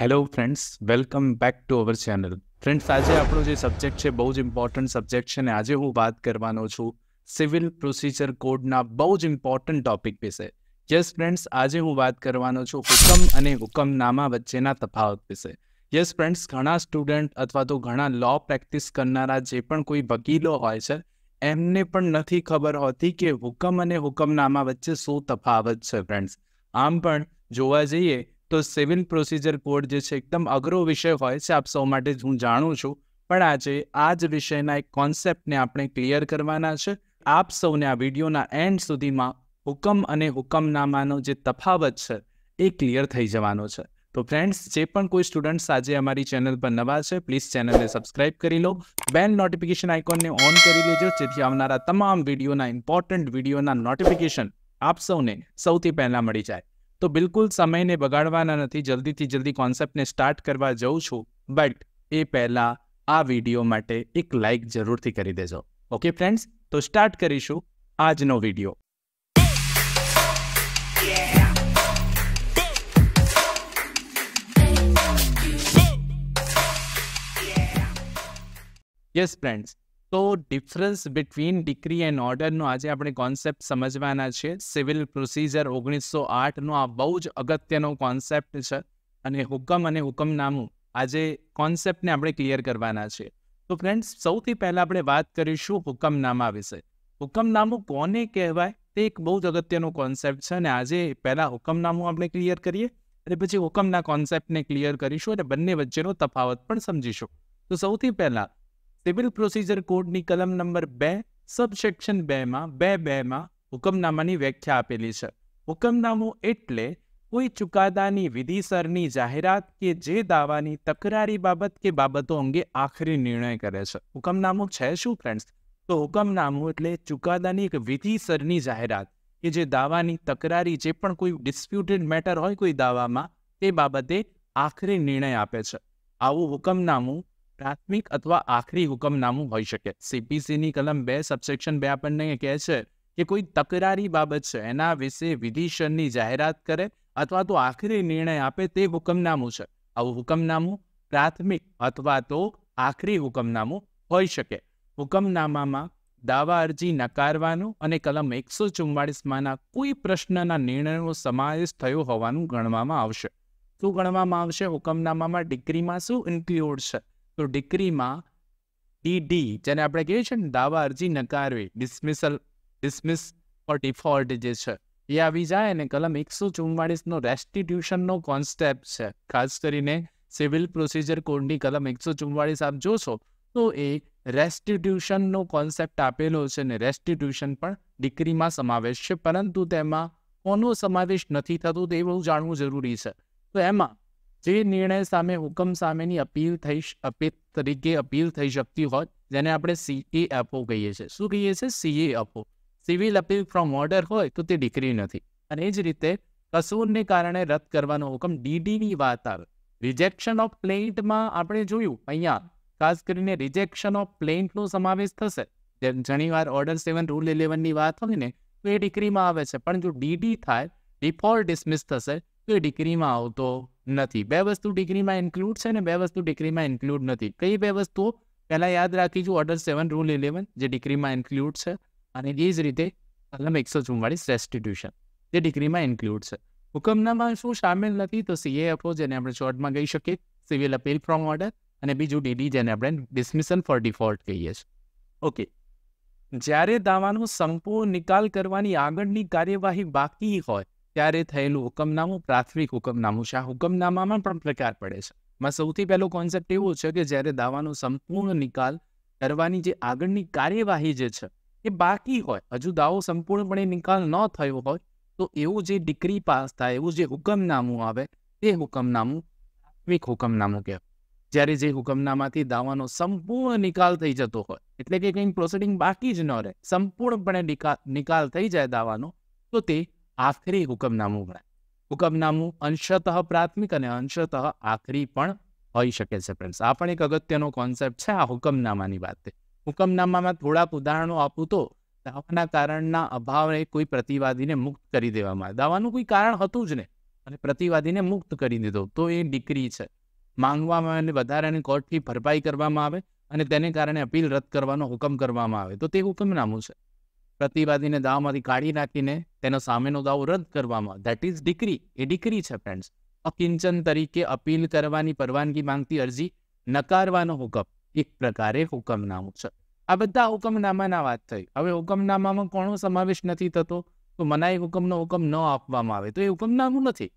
hello friends welcome back to our channel friends આજે આપણો જે સબ્જેક્ટ છે બહુ જ ઇમ્પોર્ટન્ટ સબ્જેક્ટ છે અને આજે હું વાત કરવાનો છું સિવિલ પ્રોસિજર કોડના બહુ જ ઇમ્પોર્ટન્ટ ટોપિક વિશે યસ ફ્રેન્ડ્સ આજે હું વાત કરવાનો છું હુકમ અને હુકમનામા વચ્ચેના તફાવત વિશે યસ ફ્રેન્ડ્સ ઘણા સ્ટુડન્ટ અથવા તો ઘણા લો પ્રેક્ટિસ કરનારા જે પણ કોઈ વકીલો હોય છે એમને પણ નથી ખબર હોતી કે હુકમ અને હુકમનામા વચ્ચે શું તફાવત છે ફ્રેન્ડ્સ આમ પણ જોવા જઈએ તો સિવિલ પ્રોસિજર કોડ જે છે એકદમ અઘરો વિષય હોય છે આપ સૌ માટે જ હું જાણું છું પણ આજે આ જ વિષયના એક કોન્સેપ્ટને આપણે ક્લિયર કરવાના છે આપ સૌને આ વિડીયોના એન્ડ સુધીમાં હુકમ અને હુકમનામાનો જે તફાવત છે એ ક્લિયર થઈ જવાનો છે તો ફ્રેન્ડ્સ જે પણ કોઈ સ્ટુડન્ટ્સ આજે અમારી ચેનલ પર નવા છે પ્લીઝ ચેનલને સબસ્ક્રાઇબ કરી લો બેલ નોટિફિકેશન આઇકોનને ઓન કરી લેજો જેથી આવનારા તમામ વિડીયોના ઇમ્પોર્ટન્ટ વિડીયોના નોટિફિકેશન આપ સૌને સૌથી પહેલાં મળી જાય તો બિલકુલ સમયને બગાડવાના નથી જલ્દીથી જલ્દી કોન્સેપ્ટને સ્ટાર્ટ કરવા જઉં છું બટ એ પહેલાં આ વિડીયો માટે એક લાઇક જરૂરથી કરી દેજો ઓકે ફ્રેન્ડ્સ તો સ્ટાર્ટ કરીશું આજનો વિડીયો યસ ફ્રેન્ડ્સ તો ડિફરન્સ બિટવીન ડિક્રી એન્ડ ઓર્ડરનો આજે આપણે કોન્સેપ્ટ સમજવાના છે સિવિલ પ્રોસિજર ઓગણીસો આઠનો આ બહુ જ અગત્યનો કોન્સેપ્ટ છે અને હુકમ અને હુકમનામું આજે કોન્સેપ્ટને આપણે ક્લિયર કરવાના છે તો ફ્રેન્ડ્સ સૌથી પહેલાં આપણે વાત કરીશું હુકમનામા વિશે હુકમનામું કોને કહેવાય તે એક બહુ જ અગત્યનો કોન્સેપ્ટ છે અને આજે પહેલાં હુકમનામું આપણે ક્લિયર કરીએ અને પછી હુકમના કોન્સેપ્ટને ક્લિયર કરીશું અને બંને વચ્ચેનો તફાવત પણ સમજીશું તો સૌથી પહેલાં સિવિલ પ્રોસિજર કોડની કલમ નંબર બે સબસેક્શન બેમાં બે બેમાં હુકમનામાની વ્યાખ્યા આપેલી છે હુકમનામું એટલે કોઈ ચુકાદાની વિધિસરની જાહેરાત કે જે દાવાની તકરારી બાબત કે બાબતો અંગે આખરી નિર્ણય કરે છે હુકમનામું છે શું ફ્રેન્ડ્સ તો હુકમનામું એટલે ચુકાદાની એક વિધિસરની જાહેરાત કે જે દાવાની તકરારી જે પણ કોઈ ડિસ્પ્યુટેડ મેટર હોય કોઈ દાવામાં તે બાબતે આખરી નિર્ણય આપે છે આવું હુકમનામું પ્રાથમિક અથવા આખરી હુકમનામું હોઈ શકે સીપીસીની કલમ બે સબસેક્શન બે આપણને કહે છે કે કોઈ તકરારી બાબત છે એના વિશે વિધિશનની જાહેરાત કરે અથવા તો આખરી નિર્ણય આપે તે હુકમનામું છે આવું હુકમનામું પ્રાથમિક અથવા તો આખરી હુકમનામું હોઈ શકે હુકમનામામાં દાવા અરજી નકારવાનું અને કલમ એકસો ચુમ્માળીસમાંના કોઈ પ્રશ્નના નિર્ણયનો સમાવેશ થયો હોવાનું ગણવામાં આવશે શું ગણવામાં આવશે હુકમનામામાં ડિગ્રીમાં શું ઇન્ક્લુડ છે તો ડિક્રીમાં ડીડી જેને આપણે કહીએ છીએ ને દાવા અરજી નકારવી ડિસમિસલ ડિસમિસ ફોર ડિફોલ્ટ જે છે એ આવી જાય અને કલમ એકસો ચુમ્માળીસનો રેસ્ટિટ્યુશનનો કોન્સેપ્ટ છે ખાસ કરીને સિવિલ પ્રોસિજર કોડની કલમ એકસો ચુમ્માળીસ આપ જોશો તો એ રેસ્ટિટ્યુશનનો કોન્સેપ્ટ આપેલો છે ને રેસ્ટિટ્યુશન પણ ડિક્રીમાં સમાવેશ છે પરંતુ તેમાં કોનો સમાવેશ નથી થતો તે બહુ જાણવું જરૂરી છે તો એમાં તે નિર્ણય સામે હુકમ સામેની અપીલ થઈ અપીત તરીકે અપીલ થઈ જ سکتی હોય જેને આપણે સીએ અપો કહીએ છે શું કહીએ છે સીએ અપો સિવિલ અપીલ ફ્રોમ ઓર્ડર હોય તો તે ડિગ્રી નથી અને એ જ રીતે કસૂનને કારણે રદ કરવાનો હુકમ डीडी ની વાત આર રિજેક્શન ઓફ પ્લેઇન્ટ માં આપણે જોયું અહિયાં ખાસ કરીને રિજેક્શન ઓફ પ્લેઇન્ટ નો સમાવેશ થસે જનવાર ઓર્ડર 7 રૂલ 11 ની વાત હો ને તો એ ડિગ્રી માં આવે છે પરંતુ डीडी થાય રિફોર્ડ ડિસ્મિસ્ટ થસે તો એ ડિગ્રી માં આવતો નથી બે વસ્તુ ડિગ્રી માં ઇન્ક્લુડ છે ને બે વસ્તુ ડિગ્રી માં ઇન્ક્લુડ નથી કઈ બે વસ્તુઓ પહેલા યાદ રાખી જો ઓર્ડર 7 રૂલ 11 જે ડિગ્રી માં ઇન્ક્લુડ છે અને જે રીતે કલમ 144 રિસ્ટિટ્યુશન જે ડિગ્રી માં ઇન્ક્લુડ છે હુકમ નંબર માં સુ સામેલ નથી તો સી એફ્રો જેને આપણે શોર્ટ માં ગઈ શકે સિવિલ અપીલ ફ્રોમ ઓર્ડર અને બીજો डीडी જેને આપણે ડિસ્મિશન ફોર ડિફોલ્ટ કહીએ છીએ ઓકે ચારે દાવા નું સંપૂર્ણ નિકાલ કરવાની આગડની કાર્યવાહી બાકી હૈ ત્યારે થયેલું હુકમનામું પ્રાથમિક હુકમનામું છે આ હુકમનામામાં પણ પ્રકાર પડે છે માં સૌથી પહેલો કોન્સેપ્ટ એવો છે કે જ્યારે દાવાનો સંપૂર્ણ નિકાલ કરવાની જે આગળની કાર્યવાહી જે છે એ બાકી હોય હજુ દાવો સંપૂર્ણપણે નિકાલ ન થયો હોય તો એવું જે ડિક્રી પાસ થાય એવું જે હુકમનામું આવે તે હુકમનામું પ્રાથમિક હુકમનામું કહેવાય જ્યારે જે હુકમનામાંથી દાવાનો સંપૂર્ણ નિકાલ થઈ જતો હોય એટલે કે કંઈ પ્રોસિડિંગ બાકી જ ન રહે સંપૂર્ણપણે નિકાલ નિકાલ થઈ જાય દાવાનો તો તે આખરી હુકમ નામો હુકમ નામો અંશતઃ પ્રાથમિક ને અંશતઃ આખરી પણ હોઈ શકે છે ફ્રેન્ડ્સ આ પણ એક અગત્યનો કોન્સેપ્ટ છે આ હુકમ નામાની વાત છે હુકમ નામામાં થોડાક ઉદાહરણો આપું તો દાવવાના કારણના અભાવે કોઈ પ્રતિવાદીને મુક્ત કરી દેવામાં આવે દાવવાનું કોઈ કારણ હતું જ ને અને પ્રતિવાદીને મુક્ત કરી દે તો એ ડિગ્રી છે માંગવામાં ને વધારે ને કોર્ટ થી પરબાઈ કરવામાં આવે અને તેના કારણે અપીલ રદ કરવાનો હુકમ કરવામાં આવે તો તે હુકમ નામો છે પ્રતિવાદીને દામ આવી કાઢી નાખીને તેના સામેનો દાવો રદ કરવામાં ધેટ ઇઝ ડિકરી એ ડિકરી છે ફ્રેન્ડ્સ અકિંચન તરીકે અપીલ કરવાની પરવાનગી માંગતી અરજી નકારવાનો હુકમ એક પ્રકારે હુકમનામું છે આ બધા હુકમનામાની વાત થઈ હવે હુકમનામામાં કોણ સમાવિષ્ટ નથી તતો તો મનાઈ હુકમનો હુકમ ન આપવામાં આવે તો એ હુકમનામું નથી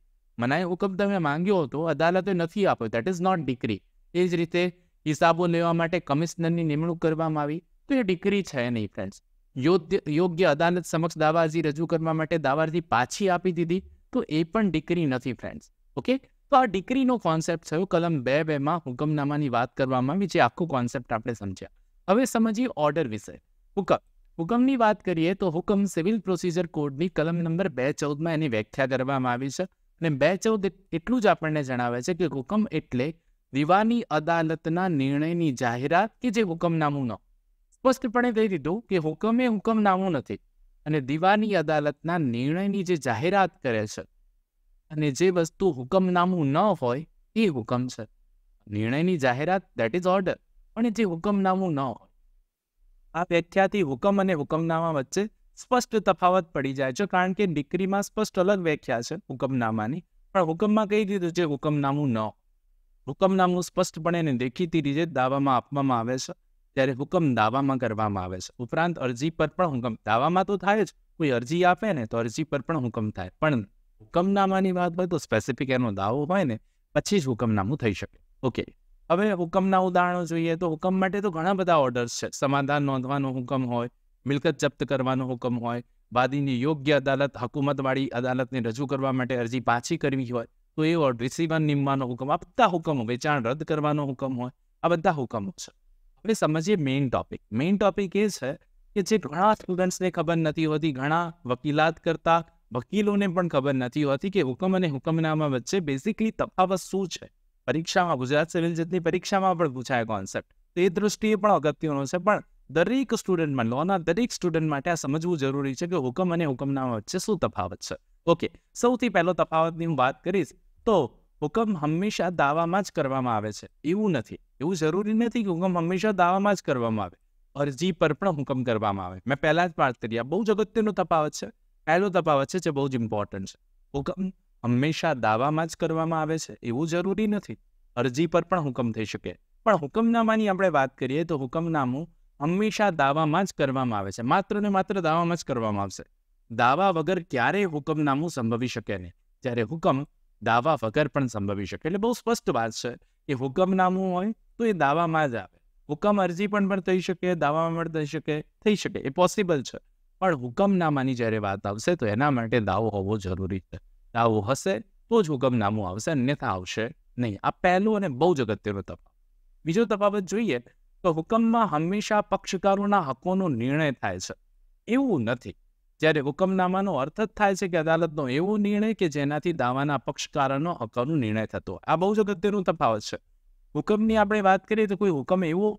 મનાઈ હુકમ દમે માંગ્યો હતો અદાલતે નથી આપો ધેટ ઇઝ નોટ ડિકરી એ જ રીતે હિસાબો લેવા માટે કમિશનરની નિમણૂક કરવામાં આવી તો એ ડિકરી છે કે નહીં ફ્રેન્ડ્સ યોગ્ય અદાલત સમક્ષ દાવા દાવાજી રજૂ કરવા માટે દાવાજી પાછી આપી દીધી તો એ પણ ડિક્રી નથી ફ્રેન્ડ્સ ઓકે તો આ ડિક્રીનો કોન્સેપ્ટ થયો કલમ બે બેમાં હુકમનામાની વાત કરવામાં આવી જે આખો કોન્સેપ્ટ આપણે સમજ્યા હવે સમજીએ ઓર્ડર વિશે હુકમ હુકમની વાત કરીએ તો હુકમ સિવિલ પ્રોસિજર કોડની કલમ નંબર બે ચૌદમાં એની વ્યાખ્યા કરવામાં આવી છે અને બે ચૌદ એટલું જ આપણને જણાવે છે કે હુકમ એટલે દિવાની અદાલતના નિર્ણયની જાહેરાત કે જે હુકમનામું ન સ્પષ્ટપણે કહી દીધું કે હુકમે હુકમનામું નથી અને દીવાની અદાલતના નિર્ણયની જે જાહેરાત કરે છે અને જે વસ્તુ હુકમનામું ન હોય એ હુકમ છે નિર્ણયની જાહેરાત દેટ ઇઝ ઓર્ડર પણ જે હુકમનામું ન હોય આ વ્યાખ્યાથી હુકમ અને હુકમનામા વચ્ચે સ્પષ્ટ તફાવત પડી જાય છે કારણ કે ડિક્રીમાં સ્પષ્ટ અલગ વ્યાખ્યા છે હુકમનામાની પણ હુકમમાં કહી દીધું છે હુકમનામું ન હુકમનામું સ્પષ્ટપણે અને દેખીતી રીતે દાવામાં આપવામાં આવે છે તરે હુકમ દાવામાં કરવામાં આવે છે ઉપરાંત અરજી પર પણ હુકમ દાવામાં તો થાય જ કોઈ અરજી આપે ને તો અરજી પર પણ હુકમ થાય પણ હુકમનામાની વાત હોય તો સ્પેસિફિક એનો દાવો હોય ને પછી હુકમનામું થઈ શકે ઓકે હવે હુકમના ઉદાહરણો જોઈએ તો હુકમ માટે તો ઘણા બધા ઓર્ડર્સ છે સમાધાન નોંધવાનો હુકમ હોય મિલકત જપ્ત કરવાનો હુકમ હોય બાધીને યોગ્ય અદાલત હકુમતવાળી અદાલતને રજૂ કરવા માટે અરજી પાછી કરવી હોય તો એ ઓર્ડર રિસીવર નિમવાનો હુકમ અપ્તા હુકમ વેચાણ રદ કરવાનો હુકમ હોય આ બધા હુકમો છે હવે સમજીએ મેઇન ટોપિક મેઇન ટોપિક એ છે કે જે ઘણા સ્ટુડન્ટ્સને ખબર નથી હોતી ઘણા વકીલાત કરતા વકીલોને પણ ખબર નથી હોતી કે હુકમ અને હુકમનામા વચ્ચે બેઝિકલી તફાવત શું છે પરીક્ષામાં ગુજરાત સિવિલ જજની પરીક્ષામાં પણ પૂછાય કોન્સેપ્ટ તે દૃષ્ટિએ પણ અગત્યનો છે પણ દરેક સ્ટુડન્ટમાં લોના દરેક સ્ટુડન્ટ માટે આ સમજવું જરૂરી છે કે હુકમ અને હુકમનામા વચ્ચે શું તફાવત છે ઓકે સૌથી પહેલો તફાવતની હું વાત કરીશ તો હુકમ હંમેશા દાવામાં જ કરવામાં આવે છે એવું નથી એવું જરૂરી નથી કે હુકમ હંમેશા દાવામાં જ કરવામાં આવે અરજી પર પણ હુકમ કરવામાં આવે મે પહેલા જ પારિત્રિયા બહુ જગત્યનો તપ આવ છે પહેલાનો દબાવ છે જે બહુ ઈમ્પોર્ટન્ટ છે હુકમ હંમેશા દાવામાં જ કરવામાં આવે છે એવું જરૂરી નથી અરજી પર પણ હુકમ થઈ શકે પણ હુકમનામાની આપણે વાત કરીએ તો હુકમનામું હંમેશા દાવામાં જ કરવામાં આવે છે માત્ર ને માત્ર દાવામાં જ કરવામાં આવશે દાવા વગર ક્યારેય હુકમનામું સંભવી શકે નહીં જ્યારે હુકમ दावा फकर पण संभवी सके એટલે બહુ સ્પષ્ટ વાત છે કે હુકમનામું હોય તો એ દાવો માં જ આવે હુકમ અરજી પણ બની શકે દાવો માંડ થઈ શકે થઈ શકે એ પોસિબલ છે પણ હુકમનામાની જેરે વાત આવશે તો એના માટે દાવો હોવો જરૂરી છે દાવો હશે તો જ હુકમનામું આવશે નહીંતર આવશે નહીં આ પહેલો અને બહુ જગત્યનો તફાવત બીજો તફાવત જોઈએ તો હુકમમાં હંમેશા પક્ષકારોના હકોનો નિર્ણય થાય છે એવું નથી જે આ decreto હુકમનામાનો અર્થ થાય છે કે અદાલતનો એવો નિર્ણય કે જેનાથી દાવાના પક્ષકારોના હકોનો નિર્ણય થતો આ બહુ જ અગત્યનો તફાવત છે હુકમની આપણે વાત કરીએ તો કોઈ હુકમ એવો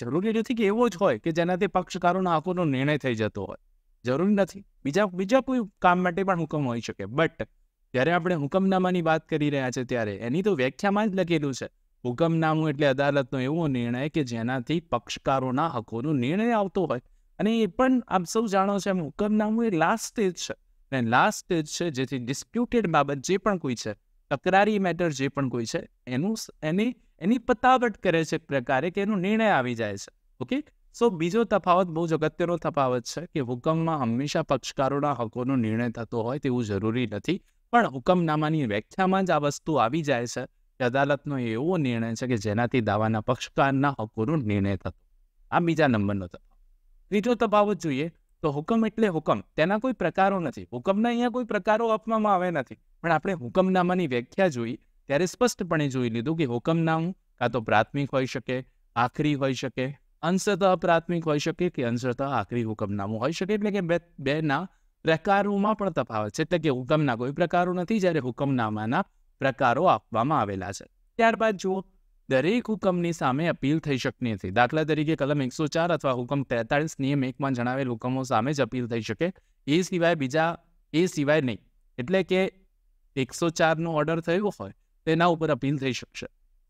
જરૂરી નથી કે એવો જ હોય કે જેનાથી પક્ષકારોના હકોનો નિર્ણય થઈ જતો હોય જરૂરી નથી બીજા બીજા કોઈ કામ માટે પણ હુકમ હોઈ શકે બટ જ્યારે આપણે હુકમનામાની વાત કરી રહ્યા છે ત્યારે એની તો વ્યાખ્યામાં જ લખેલું છે હુકમનામું એટલે અદાલતનો એવો નિર્ણય કે જેનાથી પક્ષકારોના હકોનો નિર્ણય આવતો હોય અને પણ આપણે જાણો છે કે હુકમનામામાં લેસ્ટ સ્ટેજ છે અને લેસ્ટ સ્ટેજ છે જેથી ડિસ્પ્યુટેડ બાબત જે પણ કોઈ છે તકરારી મેટર જે પણ કોઈ છે એનું એની પતાવટ કરે છે એક પ્રકારે કે એનું નિર્ણય આવી જાય છે ઓકે સો બીજો તફાવત મો જગત્યનો તફાવત છે કે હુકમમાં હંમેશા પક્ષકારોના હકોનો નિર્ણય થતો હોય તેવું જરૂરી નથી પણ હુકમનામાની વ્યાખ્યામાં જ આ વસ્તુ આવી જાય છે કે અદાલતનો એવો નિર્ણય છે કે જેનાથી દાવાના પક્ષકારના હકોનો નિર્ણય થતો આ બીજો નંબરનો લીધો તબાવત જોઈએ તો હુકમ એટલે હુકમ તેના કોઈ પ્રકારો નથી હુકમ ના અહીંયા કોઈ પ્રકારો આપવામાં આવે નથી પણ આપણે હુકમનામાની વ્યાખ્યા જોઈએ ત્યારે સ્પષ્ટपणे જોઈ લીધું કે હુકમનામ કાં તો પ્રાથમિક થઈ શકે આખરી થઈ શકે અંશતઃ પ્રાથમિક થઈ શકે કે અંશતઃ આખરી હુકમનામું થઈ શકે એટલે કે બે બે ના પ્રકારોમાં પણ તબાવ છે એટલે કે હુકમનો કોઈ પ્રકારો નથી જ્યારે હુકમનામાના પ્રકારો આપવામાં આવેલા છે ત્યાર બાદ જો દરેક હુકમની સામે અપીલ થઈ શકની હતી દાખલા તરીકે કલમ 104 અથવા હુકમ 43 નિયમ 1 માં જણાવેલ હુકમો સામે જ અપીલ થઈ શકે એ સિવાય બીજું એ સિવાય નહીં એટલે કે 104 નો ઓર્ડર થયો હોય તેના ઉપર અપીલ થઈ શકે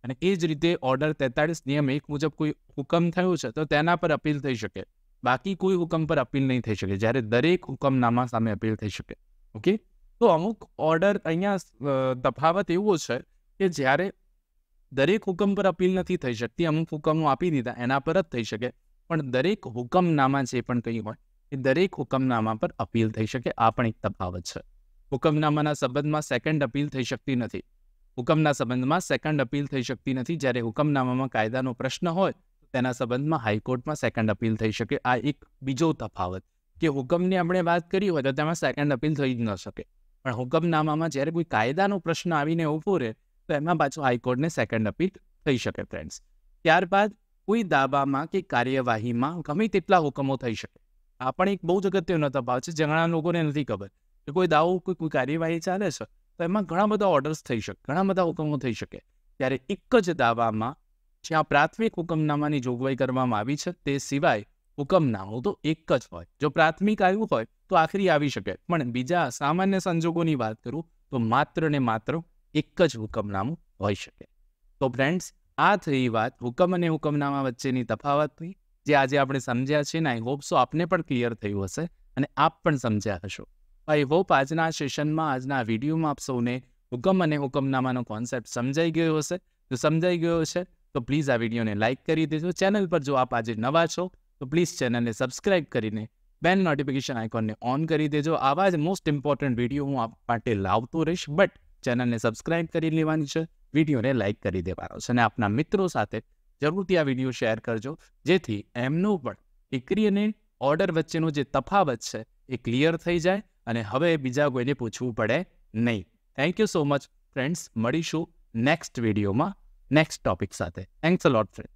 અને એ જ રીતે ઓર્ડર 43 નિયમ 1 મુજબ કોઈ હુકમ થયો છે તો તેના પર અપીલ થઈ શકે બાકી કોઈ હુકમ પર અપીલ નહીં થઈ શકે જ્યારે દરેક હુકમનામાં સામે અપીલ થઈ શકે ઓકે તો અમુક ઓર્ડર અહીંયા ધભાવત એવો છે કે જ્યારે દરેક હુકમ પર અપીલ નથી થઈ શકતી અમુક હુકમો આપી દીધા એના પર જ થઈ શકે પણ દરેક હુકમનામાં જે પણ કંઈ હોય એ દરેક હુકમનામા પર અપીલ થઈ શકે આ પણ એક તફાવત છે હુકમનામાના સંબંધમાં સેકન્ડ અપીલ થઈ શકતી નથી હુકમના સંબંધમાં સેકન્ડ અપીલ થઈ શકતી નથી જ્યારે હુકમનામામાં કાયદાનો પ્રશ્ન હોય તેના સંબંધમાં હાઈકોર્ટમાં સેકન્ડ અપીલ થઈ શકે આ એક બીજો તફાવત કે હુકમની આપણે વાત કરી હોય તો તેમાં સેકન્ડ અપીલ થઈ જ ન શકે પણ હુકમનામામાં જ્યારે કોઈ કાયદાનો પ્રશ્ન આવીને ઊભો રહે એ મંબાટ સુ હાઈકોર્ટ ને સેકન્ડ અપીલ થઈ શકે ફ્રેન્ડ્સ ત્યાર બાદ કોઈ દાવામાં કે કાર્યવાહીમાં કમી કેટલા હુકમો થઈ શકે આપણ એક બહુ જ અગત્યનો તબક્કો છે જંગણા લોકો ને નદી કબર કે કોઈ દાવો કોઈ કોઈ કાર્યવાહી ચાલે છે તો એમાં ઘણા બધા ઓર્ડર્સ થઈ શકે ઘણા બધા હુકમો થઈ શકે ત્યારે એક જ દાવામાં જ્યાં પ્રાથમિક હુકમનામાની જોગવાઈ કરવામાં આવી છે તે સિવાય હુકમનાઓ તો એક જ હોય જો પ્રાથમિક આવી હોય તો આખરી આવી શકે પણ બીજા સામાન્ય સંજોગોની વાત કરું તો માત્ર ને માત્ર એક જ હુકમનામું હોઈ શકે તો ફ્રેન્ડ્સ આ થઈ વાત હુકમ અને હુકમનામા વચ્ચેની તફાવતની જે આજે આપણે સમજ્યા છે ને આઈ હોપ સો આપને પણ ક્લિયર થયું હશે અને આપ પણ સમજ્યા હશો આઈ હોપ આજના સેશનમાં આજના વિડીયોમાં આપ સૌને હુકમ અને હુકમનામાનો કોન્સેપ્ટ સમજાઈ ગયો હશે જો સમજાઈ ગયો હશે તો પ્લીઝ આ વિડીયોને લાઇક કરી દેજો ચેનલ પર જો આપ આજે નવા છો તો પ્લીઝ ચેનલને સબસ્ક્રાઇબ કરીને બેલ નોટિફિકેશન આઇકોનને ઓન કરી દેજો આવા જ મોસ્ટ ઇમ્પોર્ટન્ટ વિડીયો હું આપ માટે લાવતો રહીશ બટ ચેનલ ને સબસ્ક્રાઇબ કરી લેવાની છે વિડિયો ને લાઈક કરી દેવાનો છે અને આપના મિત્રો સાથે જરૂરથી આ વિડિયો શેર કરજો જેથી એમનો પર વિક્રે અને ઓર્ડર વચ્ચેનો જે તફાવત છે એ ક્લિયર થઈ જાય અને હવે બીજા કોઈને પૂછવું પડે નહીં thank you so much friends મળીશું નેક્સ્ટ વિડિયોમાં નેક્સ્ટ ટોપિક સાથે થેન્ક્સ અ લોટ ફોર